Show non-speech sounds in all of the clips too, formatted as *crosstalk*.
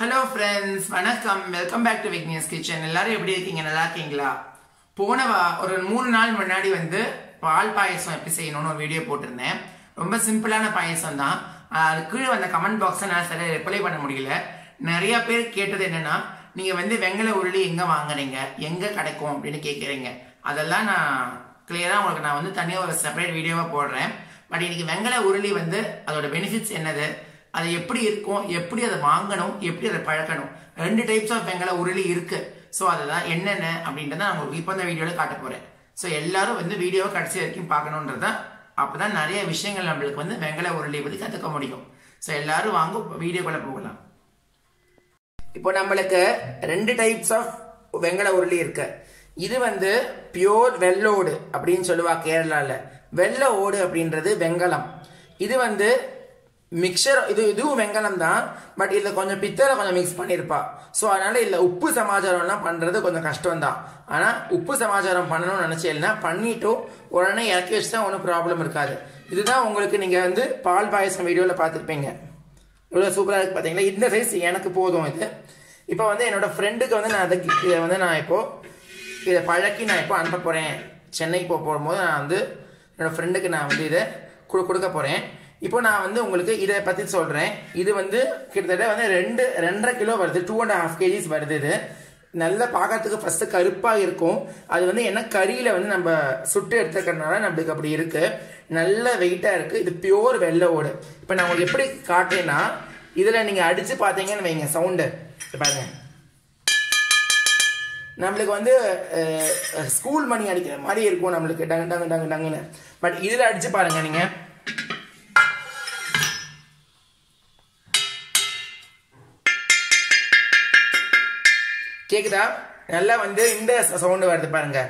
Hello friends வணக்கம். Welcome back to விக்னியஸ் kitchen எல்லாரும் எப்படி இருக்கீங்க? நல்லா இருக்கீங்களா? போன வா ஒரு மூணு நாள் முன்னாடி வந்து பால் பாயசம் எப்படி செய்யணும்னு ஒரு வீடியோ போட்டிருந்தேன். ரொம்ப சிம்பிளான பாயசம் தான். அது கீழே வந்த கமெண்ட் பாக்ஸை நான் சரியாக ரிப்ளை பண்ண முடியல. நிறைய பேர் கேட்டது என்னன்னா நீங்கள் வந்து வெங்கல உருளி எங்கே வாங்குறீங்க? எங்கே கிடைக்கும் அப்படின்னு கேட்குறீங்க அதெல்லாம் நான் கிளியராக உங்களுக்கு நான் வந்து தனியாக ஒரு செப்பரேட் வீடியோவாக போடுறேன். பட் இன்னைக்கு வெங்கல உருளி வந்து அதோட பெனிஃபிட்ஸ் என்னது? அது எப்படி இருக்கும் எப்படி அதை வாங்கணும் எப்படி அதை பழக்கணும். ரெண்டு டைப்ஸ் ஆஃப் வெங்கல உருளி இருக்கு. ஸோ அதுதான் என்னென்ன அப்படின்றத நான் உங்களுக்கு இப்போ இந்த வீடியோவில் காட்ட போகிறேன் ஸோ எல்லாரும் வந்து வீடியோவை கடைசி வரைக்கும் பார்க்கணுன்றதான் அப்போ தான் நிறைய விஷயங்கள் நம்மளுக்கு வந்து வெங்கல உருளி பற்றி கற்றுக்க முடியும். ஸோ எல்லாரும் வாங்க வீடியோக்குள்ளே போகலாம். இப்போ நம்மளுக்கு ரெண்டு டைப்ஸ் ஆஃப் வெங்கல உருளி இருக்கு. இது வந்து பியோர் வெள்ளோடு அப்படின்னு சொல்லுவா கேரளாவில் வெள்ள ஓடு அப்படின்றது வெங்கலம். இது வந்து மிக்சர் இது இதுவும் வெங்கலம் தான் பட் இதில் கொஞ்சம் பித்தளை கொஞ்சம் மிக்ஸ் பண்ணியிருப்பா ஸோ அதனால் இதில் உப்பு சமாச்சாரம்லாம் பண்ணுறது கொஞ்சம் கஷ்டம் தான் ஆனால் உப்பு சமாச்சாரம் பண்ணணும்னு நினச்சேன்னா பண்ணிட்டும் உடனே இறக்கி வச்சு தான் ஒன்றும் ப்ராப்ளம் இருக்காது. இதுதான் உங்களுக்கு நீங்கள் வந்து பால் பாயசம் வீடியோவில் பார்த்துருப்பீங்க. இவ்வளோ சூப்பராக இருக்குது பார்த்தீங்களா இந்த சைஸ் எனக்கு போதும் இது. இப்போ வந்து என்னோடய ஃப்ரெண்டுக்கு வந்து நான் அதை இதை வந்து நான் இப்போது இதை பழக்கி நான் இப்போ அனுப்ப போகிறேன் சென்னைக்கு போக போகும்போது நான் வந்து என்னோடய ஃப்ரெண்டுக்கு நான் வந்து இதை கொடு கொடுக்க போகிறேன் இப்போ நான் வந்து உங்களுக்கு இதை பற்றி சொல்கிறேன் இது வந்து கிட்டத்தட்ட வந்து ரெண்டு ரெண்டரை கிலோ வருது. டூ அண்ட் ஹாஃப் கேஜிஸ் வருது இது. நல்ல பார்க்கறதுக்கு ஃபஸ்ட்டு கருப்பாக இருக்கும். அது வந்து என்ன கறியில் வந்து நம்ம சுட்டு எடுத்துக்கிறதுனால நம்மளுக்கு அப்படி இருக்குது நல்ல வெயிட்டாக இருக்குது இது பியோர் வெள்ளை ஓடு. இப்போ நான் உங்களுக்கு எப்படி காட்டுறேன்னா இதில் நீங்கள் அடித்து பார்த்தீங்கன்னு வைங்க சவுண்டு பாருங்க. நம்மளுக்கு வந்து ஸ்கூல் மணி அடிக்கிற மாதிரி இருக்கும் நம்மளுக்கு. டங்கு டங்கு டங்கு டங்குன்னு. பட் இதில் அடித்து பாருங்க நீங்கள் கேக்குதா? நல்லா வந்து இந்த சவுண்டு வருது பாருங்க.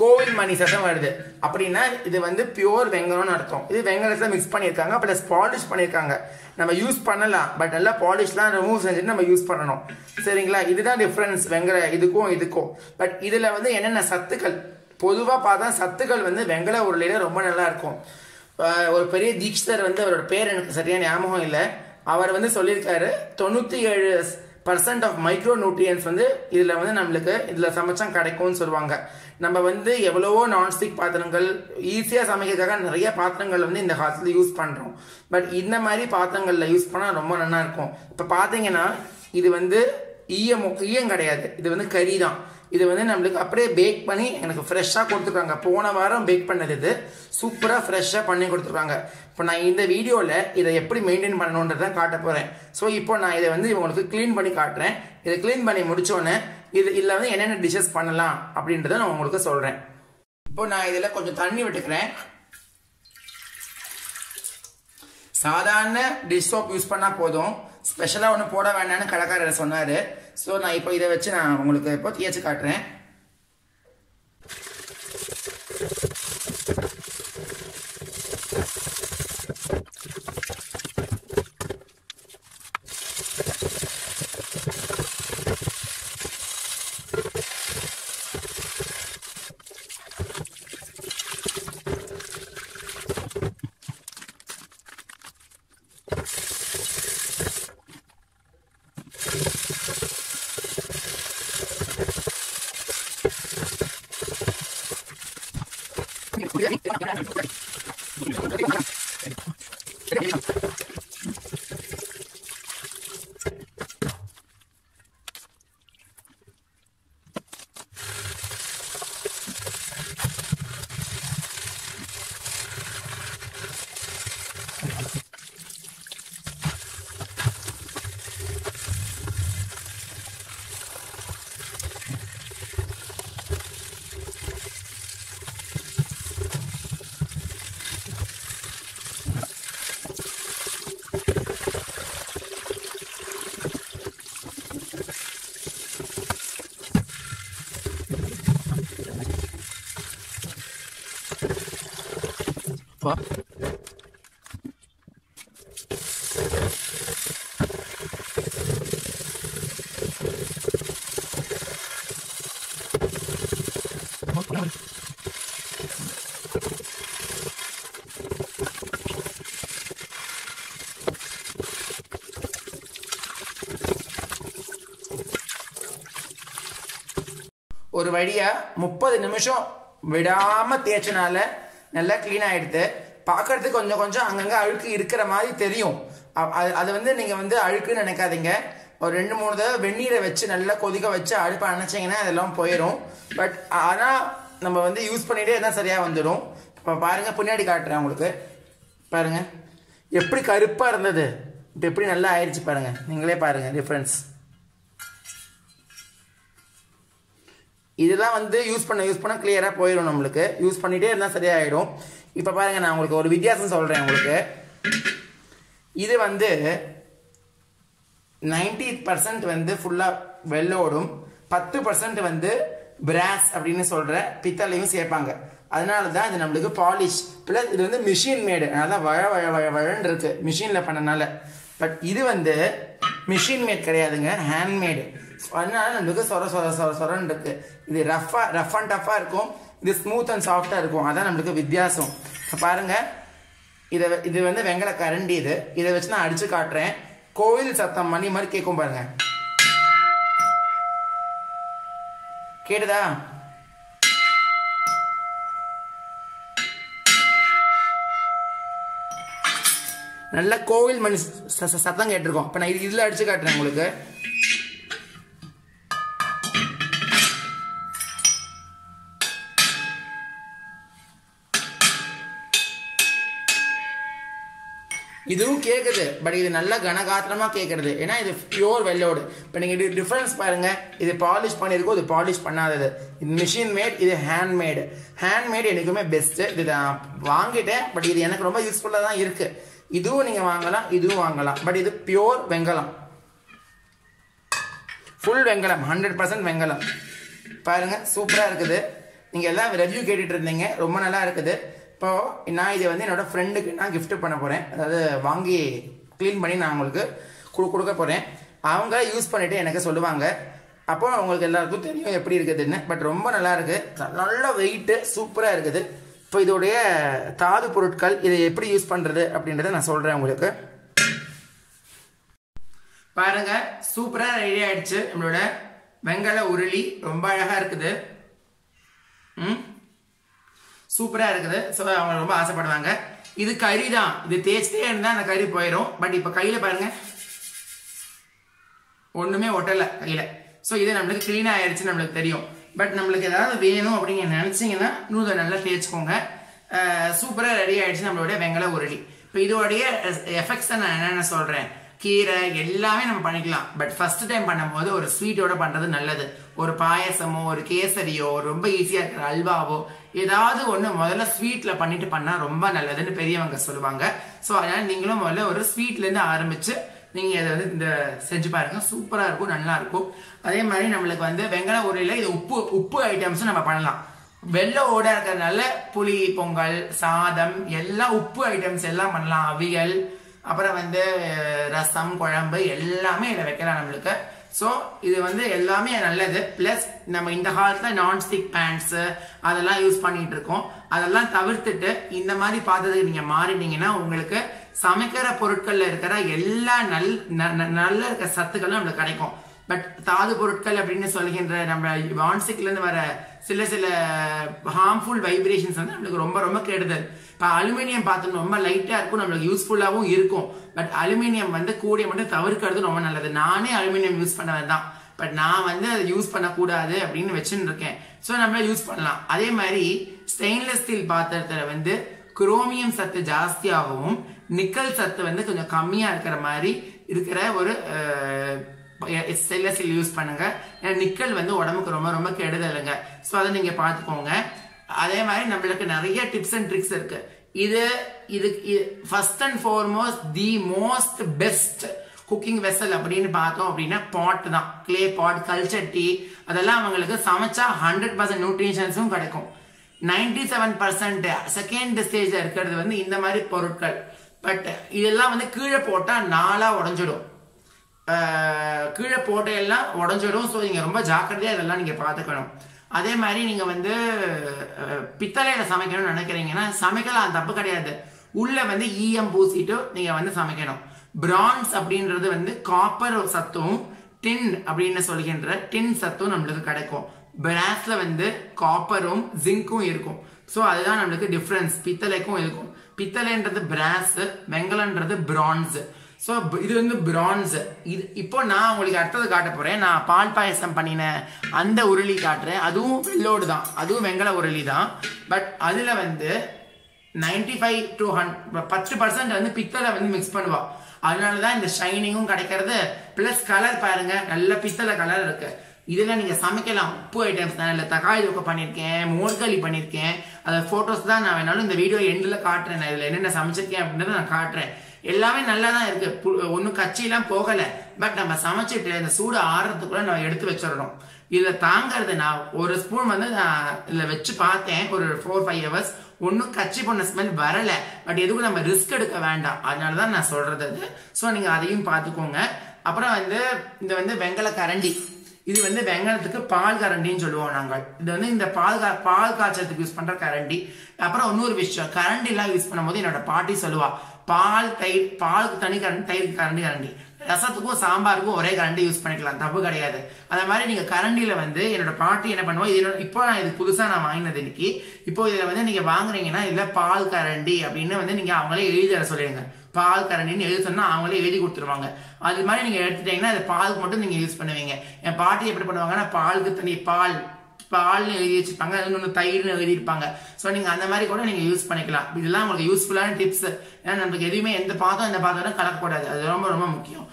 கோவில் மணி சத்தம் வருது. அப்படின்னா இது வந்து பியூர் வெங்கலம்னு அர்த்தம். இது வெங்கலத்தை மிக்ஸ் பண்ணியிருக்காங்க. ப்ளஸ் பாலிஷ் பண்ணியிருக்காங்க. நம்ம யூஸ் பண்ணலாம். பட் நல்லா பாலிஷ்லாம் ரிமூவ் செஞ்சுட்டு நம்ம யூஸ் பண்ணணும். சரிங்களா? இதுதான் டிஃப்ரென்ஸ் வெங்கல இதுக்கும் இதுக்கும். பட் இதில் வந்து என்னென்ன சத்துக்கள்? பொதுவாக பார்த்தா சத்துக்கள் வந்து வெங்கல உருளையில ரொம்ப நல்லா இருக்கும். ஒரு பெரிய தீக்ஷிதர் வந்து அவரோட பேர் எனக்கு சரியான ஞாபகம் இல்லை. அவர் வந்து சொல்லியிருக்காரு தொண்ணூற்றி ஏழு பர்சன்ட் ஆஃப் மைக்ரோ நியூட்ரியன்ஸ் வந்து இதில் வந்து நம்மளுக்கு இதில் சமைச்சா கிடைக்கும்னு சொல்லுவாங்க. நம்ம வந்து எவ்வளவோ நான்ஸ்டிக் பாத்திரங்கள் ஈஸியாக சமைக்கிறதுக்காக நிறைய பாத்திரங்கள் வந்து இந்த காலத்தில் யூஸ் பண்ணுறோம் பட் இந்த மாதிரி பாத்திரங்களில் யூஸ் பண்ணால் ரொம்ப நல்லா இருக்கும். இப்போ பார்த்தீங்கன்னா இது வந்து ஈயம் ஈயம் கிடையாது. இது வந்து கறி தான். இது வந்து நம்மளுக்கு அப்படியே பேக் பண்ணி எனக்கு ஃப்ரெஷ்ஷாக கொடுத்துருக்காங்க. போன வாரம் பேக் பண்ணது இது. சூப்பராக ஃப்ரெஷ்ஷாக பண்ணி கொடுத்துருக்காங்க. இப்போ நான் இந்த வீடியோவில் இதை எப்படி மெயின்டைன் பண்ணணுன்றதை காட்ட போகிறேன் ஸோ இப்போ நான் இதை வந்து உங்களுக்கு க்ளீன் பண்ணி காட்டுறேன். இதை க்ளீன் பண்ணி முடித்தோன்னே இது இதில் வந்து என்னென்ன டிஷ்ஷஸ் பண்ணலாம் அப்படின்றத நான் உங்களுக்கு சொல்கிறேன் இப்போ நான் இதில் கொஞ்சம் தண்ணி விட்டுக்கிறேன். சாதாரண டிஷ் சோப் யூஸ் பண்ணால் போதும். ஸ்பெஷலாக ஒன்று போட வேண்டாம்னு கடைக்காரர் சொன்னார். ஸோ நான் இப்போ இதை வச்சு நான் உங்களுக்கு இப்போ தேய்ச்சி காட்டுறேன். yeah. *laughs* *laughs* அப்பா ஒரு வழியா முப்பது நிமிஷம் விடாம தேய்ச்சனால நல்லா க்ளீன் ஆகிடுது பார்க்கறதுக்கு கொஞ்சம் கொஞ்சம் அங்கங்கே அழுக்கு இருக்கிற மாதிரி தெரியும். அது அது வந்து நீங்கள் வந்து அழுக்குன்னு நினைக்காதீங்க. ஒரு ரெண்டு மூணு தடவை வெந்நீரை வச்சு நல்லா கொதிக்க வச்சு அடுப்பை அணைச்சிங்கன்னா அதெல்லாம் போயிடும் பட் ஆனால் நம்ம வந்து யூஸ் பண்ணிகிட்டே இருந்தால் சரியாக வந்துடும் இப்போ பாருங்கள் பின்னாடி காட்டுறேன் உங்களுக்கு. பாருங்கள் எப்படி கருப்பாக இருந்தது. இப்போ எப்படி நல்லா ஆயிடுச்சு பாருங்கள் நீங்களே பாருங்கள் டிஃப்ரென்ஸ் இதெல்லாம் வந்து யூஸ் பண்ண யூஸ் பண்ண கிளியராக போயிடும் நம்மளுக்கு. யூஸ் பண்ணிகிட்டே இருந்தால் சரியாயிடும். இப்போ பாருங்க நான் உங்களுக்கு ஒரு வித்தியாசம் சொல்கிறேன் உங்களுக்கு. இது வந்து 90% பர்சன்ட் வந்து ஃபுல்லாக வெள்ளோடும் பத்து பர்சன்ட் வந்து பிராஸ் அப்படின்னு சொல்கிற பித்தளையும் சேர்ப்பாங்க. அதனால தான் இது நம்மளுக்கு பாலிஷ் ப்ளஸ் இது வந்து மிஷின் மேடு அதனால வழ வழ வழ வழன்னு இருக்குது மிஷினில் பண்ணனால. பட் இது வந்து மிஷின் மேட் கிடையாதுங்க ஹேண்ட்மேடு அதனால நம்மளுக்கு சொர சொர சொர சொரன்னு இருக்கு. இது ரஃபாக ரஃப் அண்ட் டஃப்பாக இருக்கும். இது ஸ்மூத் அண்ட் சாஃப்டாக இருக்கும். அதான் நம்மளுக்கு வித்தியாசம். பாருங்கள் இதை இது வந்து வெங்கல கரண்டி இது. இதை வச்சு நான் அடிச்சு காட்டுறேன். கோவில் சத்தம் மணி மாதிரி கேட்கும் பாருங்க. கேட்டுதா? நல்ல கோவில் மணி ச- சத்தம் கேட்டிருக்கோம். இப்போ நான் இது இதில் அடிச்சு காட்டுறேன் உங்களுக்கு. இதுவும் கேட்குது பட் இது நல்ல கனகாத்திரமாக கேட்குறது ஏன்னா இது பியூர் வெள்ளோடு. இப்போ நீங்கள் இது டிஃப்ரென்ஸ் பாருங்கள் இது பாலிஷ் பண்ணியிருக்கோம் இது பாலிஷ் பண்ணாதது. இது மிஷின் மேட் இது ஹேண்ட்மேடு ஹேண்ட்மேடு எனக்குமே பெஸ்ட்டு இது நான் வாங்கிட்டேன் பட் இது எனக்கு ரொம்ப யூஸ்ஃபுல்லாக தான் இருக்குது இதுவும் நீங்கள் வாங்கலாம் இதுவும் வாங்கலாம். பட் இது பியூர் வெங்கலம். ஃபுல் வெங்கலம் ஹண்ட்ரட் பர்சன்ட் வெங்கலம். பாருங்கள் சூப்பராக இருக்குது. நீங்கள் எல்லாம் ரிவ்யூ கேட்டுட்டு இருந்தீங்க. ரொம்ப நல்லா இருக்குது. இப்போ நான் இதை வந்து என்னோட ஃப்ரெண்டுக்கு நான் கிஃப்ட் பண்ண போகிறேன் அதாவது வாங்கி க்ளீன் பண்ணி நான் உங்களுக்கு கொடு கொடுக்க போகிறேன் அவங்க யூஸ் பண்ணிட்டு எனக்கு சொல்லுவாங்க. அப்போ அவங்களுக்கு எல்லாருக்கும் தெரியும் எப்படி இருக்குதுன்னு. பட் ரொம்ப நல்லா இருக்கு. நல்ல வெயிட்டு சூப்பராக இருக்குது. இப்போ இதோடைய தாது பொருட்கள் இதை எப்படி யூஸ் பண்ணுறது அப்படின்றத நான் சொல்கிறேன் உங்களுக்கு. பாருங்க சூப்பராக ரெடி ஆயிடுச்சு நம்மளோட வெங்கல உருளி. ரொம்ப அழகாக இருக்குது. ம்? சூப்பராக இருக்குது. ஸோ அவங்க ரொம்ப ஆசைப்படுவாங்க. இது கறி தான். இது தேய்ச்சிட்டே இருந்தால் அந்த கறி போயிடும் பட் இப்போ கையில் பாருங்கள் ஒன்றுமே ஒட்டலை கையில். ஸோ இது நம்மளுக்கு க்ளீன் ஆயிடுச்சு நம்மளுக்கு தெரியும். பட் நம்மளுக்கு ஏதாவது வேணும் அப்படிங்க நினச்சிங்கன்னா நூதை நல்லா தேய்ச்சிக்கோங்க. சூப்பராக ரெடி ஆகிடுச்சு நம்மளுடைய வெங்கல உருளி. இப்போ இதோடைய எஃபெக்ட்ஸ் தான் நான் என்னென்ன சொல்கிறேன் கீரை எல்லாமே நம்ம பண்ணிக்கலாம். பட் ஃபஸ்ட்டு டைம் பண்ணும்போது ஒரு ஸ்வீட்டோட பண்ணுறது நல்லது. ஒரு பாயசமோ ஒரு கேசரியோ ரொம்ப ஈஸியா இருக்கிற அல்வாவோ ஏதாவது ஒன்று முதல்ல ஸ்வீட்ல பண்ணிட்டு பண்ணா ரொம்ப நல்லதுன்னு பெரியவங்க சொல்லுவாங்க. ஸோ அதனால நீங்களும் முதல்ல ஒரு ஸ்வீட்ல இருந்து ஆரம்பிச்சு நீங்க இதை வந்து இந்த செஞ்சு பாருங்க. சூப்பரா இருக்கும் நல்லா இருக்கும். அதே மாதிரி நம்மளுக்கு வந்து வெங்கல உரையில இது உப்பு உப்பு ஐட்டம்ஸ் நம்ம பண்ணலாம். வெள்ளை ஓட இருக்கிறதுனால புளி பொங்கல் சாதம் எல்லாம் உப்பு ஐட்டம்ஸ் எல்லாம் பண்ணலாம். அவியல் அப்புறம் வந்து ரசம் குழம்பு எல்லாமே இதில் வைக்கலாம் நம்மளுக்கு. ஸோ இது வந்து எல்லாமே நல்லது. ப்ளஸ் நம்ம இந்த காலத்தில் நான்ஸ்டிக் பேண்ட்ஸு அதெல்லாம் யூஸ் பண்ணிட்டு இருக்கோம் அதெல்லாம் தவிர்த்துட்டு இந்த மாதிரி பார்த்ததுக்கு நீங்கள் மாறிட்டீங்கன்னா உங்களுக்கு சமைக்கிற பொருட்களில் இருக்கிற எல்லா நல் ந- ந- நல்ல இருக்க சத்துக்களும் நம்மளுக்கு கிடைக்கும். பட் தாது பொருட்கள் அப்படின்னு சொல்கின்ற நம்ம நான்ஸ்டிக்லேருந்து வர சில சில ஹார்ம்ஃபுல் வைப்ரேஷன்ஸ் வந்து நம்மளுக்கு ரொம்ப ரொம்ப கெடுதல் இப்போ அலுமினியம் பார்த்தோம்னா ரொம்ப லைட்டாக இருக்கும் நம்மளுக்கு யூஸ்ஃபுல்லாகவும் இருக்கும். பட் அலுமினியம் வந்து கூடிய மட்டும் தவிர்க்கிறது ரொம்ப நல்லது. நானே அலுமினியம் யூஸ் பண்ணவன் தான் பட் நான் வந்து அதை யூஸ் பண்ணக்கூடாது அப்படின்னு வச்சுன்னு இருக்கேன் ஸோ நம்ம யூஸ் பண்ணலாம். அதே மாதிரி ஸ்டெயின்லெஸ் ஸ்டீல் பாத்திரத்தில் வந்து குரோமியம் சத்து ஜாஸ்தியாகவும் நிக்கல் சத்து வந்து கொஞ்சம் கம்மியாக இருக்கிற மாதிரி இருக்கிற ஒரு ஸ்டெயின்லெஸ் ஸ்டீல் யூஸ் பண்ணுங்க. ஏன்னா நிக்கல் வந்து உடம்புக்கு ரொம்ப ரொம்ப கெடுதலுங்க ஸோ அதை நீங்கள் பார்த்துக்கோங்க. அதே மாதிரி நம்மளுக்கு நிறைய டிப்ஸ் அண்ட் ட்ரிக்ஸ் இருக்கு. இது இது first and foremost the most best cooking vessel அப்படின்னு பார்த்தோம் அப்படின்னா பாட் தான். கிளே பாட் கல்ச்சட்டி அதெல்லாம் அவங்களுக்கு சமைச்சா ஹண்ட்ரட் பர்சன்ட் நியூட்ரிஷன்ஸும் கிடைக்கும். நைன்டி செவன் பர்சன்ட் செகண்ட் ஸ்டேஜ்ல இருக்கிறது வந்து இந்த மாதிரி பொருட்கள். பட் இதெல்லாம் வந்து கீழே போட்டா நாளா உடஞ்சிடும். கீழே போட்ட எல்லாம் உடஞ்சிடும். ஸோ நீங்கள் ரொம்ப ஜாக்கிரதையாக இதெல்லாம் நீங்கள் பார்த்துக்கணும். அதே மாதிரி நீங்கள் வந்து பித்தளையில் சமைக்கணும்னு நினைக்கிறீங்கன்னா சமைக்கலாம். தப்பு கிடையாது. உள்ளே வந்து ஈயம் பூசிட்டு நீங்கள் வந்து சமைக்கணும். பிரான்ஸ் அப்படின்றது வந்து காப்பர் சத்தும் டின் அப்படின்னு சொல்கின்ற டின் சத்தும் நம்மளுக்கு கிடைக்கும். பிராஸ்ல வந்து காப்பரும் ஜிங்க்கும் இருக்கும். ஸோ அதுதான் நம்மளுக்கு டிஃப்ரென்ஸ் பித்தளைக்கும் இருக்கும். பித்தளைன்றது பிராஸ் வெங்கலன்றது பிரான்ஸ் ஸோ இது வந்து பிரான்ஸு இது இப்போ நான் உங்களுக்கு அடுத்தது காட்ட போகிறேன் நான் பால் பாயசம் பண்ணின அந்த உருளி காட்டுறேன். அதுவும் வெள்ளோடு தான். அதுவும் வெங்கல உருளி தான். பட் அதில் வந்து நைன்டி ஃபைவ் டூ ஹண்ட்ரட் பத்து பர்சன்ட் வந்து பித்தளை வந்து மிக்ஸ் பண்ணுவாள் அதனால தான் இந்த ஷைனிங்கும் கிடைக்கிறது. ப்ளஸ் கலர் பாருங்கள் நல்ல பித்தளை கலர் இருக்குது இதில் நீங்கள் சமைக்கலாம். உப்பு ஐட்டம்ஸ் தான். இல்லை தக்காளி தொக்கை பண்ணியிருக்கேன் மோர்களி பண்ணியிருக்கேன் அதை ஃபோட்டோஸ் தான் நான் வேணாலும் இந்த வீடியோ எண்டில் காட்டுறேன். நான் இதில் என்னென்ன சமைச்சிருக்கேன் அப்படின்றத நான் காட்டுறேன். எல்லாமே நல்லா தான் இருக்கு ஒன்றும் கட்சியெல்லாம் போகலை. பட் நம்ம சமைச்சிட்டு இந்த சூடு ஆறுறதுக்குள்ள நம்ம எடுத்து வச்சிடணும். இதில் தாங்கிறது நான் ஒரு ஸ்பூன் வந்து நான் இதில் வச்சு பார்த்தேன். ஒரு ஃபோர் ஃபைவ் ஹவர்ஸ் ஒன்றும் கட்சி பண்ண ஸ்மெல் வரலை. பட் எதுக்கும் நம்ம ரிஸ்க் எடுக்க வேண்டாம். அதனால தான் நான் சொல்கிறது அது. ஸோ நீங்கள் அதையும் பார்த்துக்கோங்க. அப்புறம் வந்து இந்த வந்து வெங்கல கரண்டி. இது வந்து வெங்கலத்துக்கு பால் கரண்டின்னு சொல்லுவோம் நாங்கள். இது வந்து இந்த பால் கா பால் காய்ச்சறதுக்கு யூஸ் பண்ணுற கரண்டி. அப்புறம் இன்னொரு விஷயம். கரண்டிலாம் யூஸ் பண்ணும்போது என்னோட பாட்டி சொல்லுவா பால் தயிர் பாலுக்கு தனி கரண்டி தயிருக்கு கரண்டி கரண்டி. ரசத்துக்கும் சாம்பாருக்கும் ஒரே கரண்டி யூஸ் பண்ணிக்கலாம். தப்பு கிடையாது. அந்த மாதிரி நீங்கள் கரண்டியில் வந்து என்னோட பாட்டி என்ன பண்ணுவோம் இது இப்போ நான் இது புதுசாக நான் வாங்கினது இன்னைக்கு. இப்போ இதில் வந்து நீங்கள் வாங்குறீங்கன்னா இதில் பால் கரண்டி அப்படின்னு வந்து நீங்கள் அவங்களே எழுதி தர சொல்லிடுங்க. பால் கரண்டின்னு எழுதி சொன்னால் அவங்களே எழுதி கொடுத்துருவாங்க. அது மாதிரி நீங்கள் எடுத்துட்டீங்கன்னா அது பாலுக்கு மட்டும் நீங்கள் யூஸ் பண்ணுவீங்க. என் பாட்டி எப்படி பண்ணுவாங்கன்னா பாலுக்கு தனி பால் பால்னு எழுதி வச்சிருப்பாங்க இன்னொன்று தயிர்னு எழுதியிருப்பாங்க. ஸோ நீங்கள் அந்த மாதிரி கூட நீங்கள் யூஸ் பண்ணிக்கலாம். இதெல்லாம் உங்களுக்கு யூஸ்ஃபுல்லான டிப்ஸ் ஏன்னா நமக்கு எதுவுமே எந்த பாதம் எந்த பாதம் கலக்கக்கூடாது அது ரொம்ப ரொம்ப முக்கியம்.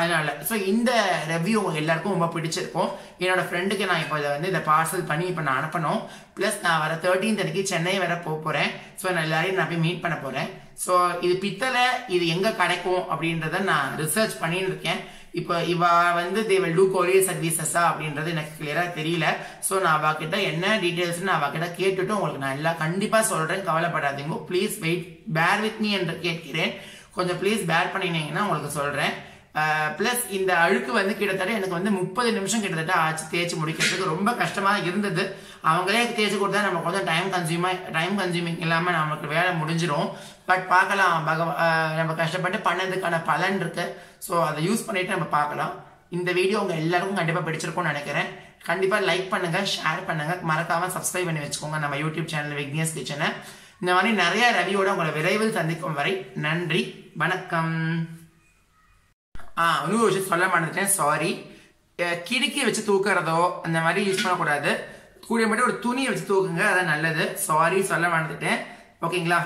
அதனால. ஸோ இந்த ரெவ்யூ எல்லாருக்கும் ரொம்ப பிடிச்சிருக்கும். என்னோட ஃப்ரெண்டுக்கு நான் இப்போ இதை வந்து இதை பார்சல் பண்ணி இப்போ நான் அனுப்பணும். ப்ளஸ் நான் வர தேர்ட்டீன் தேதிக்கு சென்னை வர போக போகிறேன் ஸோ நான் எல்லாரையும் நான் போய் மீட் பண்ண போகிறேன் ஸோ இது பித்தளை இது எங்கே கிடைக்கும் அப்படின்றத நான் ரிசர்ச் பண்ணிட்டு இருக்கேன். இப்போ இவா வந்து தே வில் டூ கொரியர் சர்வீசஸா அப்படின்றது எனக்கு கிளியரா தெரியல. ஸோ நான் அவகிட்ட என்ன டீடைல்ஸ் நான் அவகிட்ட கேட்டுட்டு உங்களுக்கு நான் எல்லாம் கண்டிப்பா சொல்றேன். கவலைப்படாதீங்க. Please wait bear with me என்று கேட்கிறேன். கொஞ்சம் ப்ளீஸ் பேர் பண்ணினீங்கன்னா உங்களுக்கு சொல்றேன். ப்ளஸ் இந்த அழுக்கு வந்து கிட்டத்தட்ட எனக்கு வந்து முப்பது நிமிஷம் கிட்டத்தட்ட ஆச்சு. தேய்ச்சி முடிக்கிறதுக்கு ரொம்ப கஷ்டமா இருந்தது. அவங்களே தேய்ச்சி கொடுத்தா நம்ம கொஞ்சம் டைம் கன்சியூமா டைம் கன்சியூமிங் இல்லாமல் நமக்கு வேலை முடிஞ்சிடும் பட் பார்க்கலாம். பகவ நம்ம கஷ்டப்பட்டு பண்ணதுக்கான பலன் இருக்கு. ஸோ அதை யூஸ் பண்ணிட்டு நம்ம பார்க்கலாம். இந்த வீடியோ உங்கள் எல்லாருக்கும் கண்டிப்பாக பிடிச்சிருக்கும்னு நினைக்கிறேன். கண்டிப்பாக லைக் பண்ணுங்கள் ஷேர் பண்ணுங்கள் மறக்காமல் சப்ஸ்கிரைப் பண்ணி வச்சுக்கோங்க. நம்ம யூடியூப் சேனல் விக்னேஷ் கிச்சனை இந்த மாதிரி நிறைய ரவியோட உங்களை விரைவில் சந்திக்கும் வரை நன்றி வணக்கம். ஆ இன்னொரு விஷயம் சொல்ல மாட்டேன் சாரி கிடுக்கி வச்சு தூக்குறதோ அந்த மாதிரி யூஸ் பண்ணக்கூடாது. கூடிய மட்டும் ஒரு துணியை வச்சு தூக்குங்க அதான் நல்லது. சாரி சொல்ல வந்துட்டேன் ஓகேங்களா